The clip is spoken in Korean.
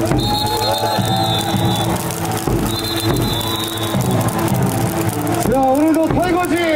자 오늘도 설거지!